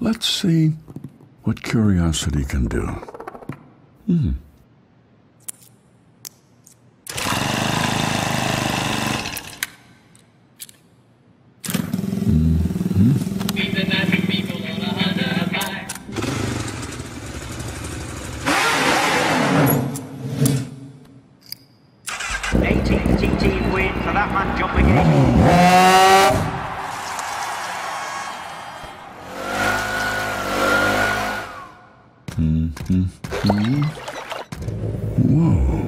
Let's see what curiosity can do. Hmm. Win for that man jumping in. Mm-hmm. Whoa.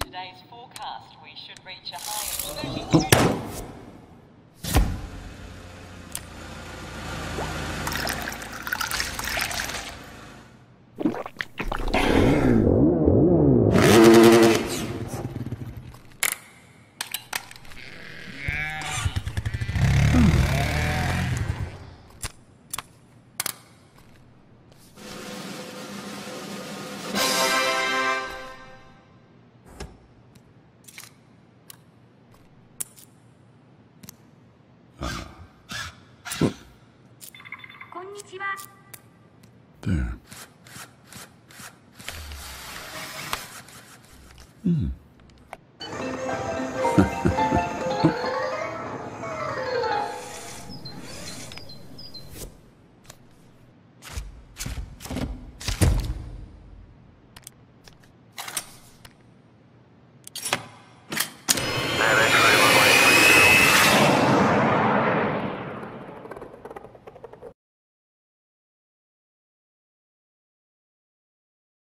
Today's forecast, we should reach a high of oh. 七八。对。嗯。